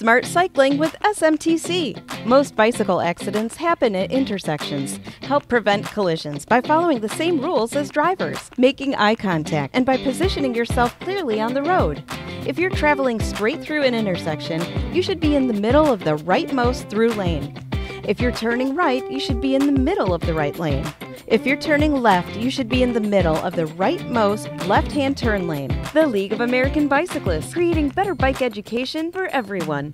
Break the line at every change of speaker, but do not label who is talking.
Smart cycling with SMTC. Most bicycle accidents happen at intersections. Help prevent collisions by following the same rules as drivers, making eye contact, and by positioning yourself clearly on the road. If you're traveling straight through an intersection, you should be in the middle of the rightmost through lane. If you're turning right, you should be in the middle of the right lane. If you're turning left, you should be in the middle of the rightmost left hand turn lane. The League of American Bicyclists, creating better bike education for everyone.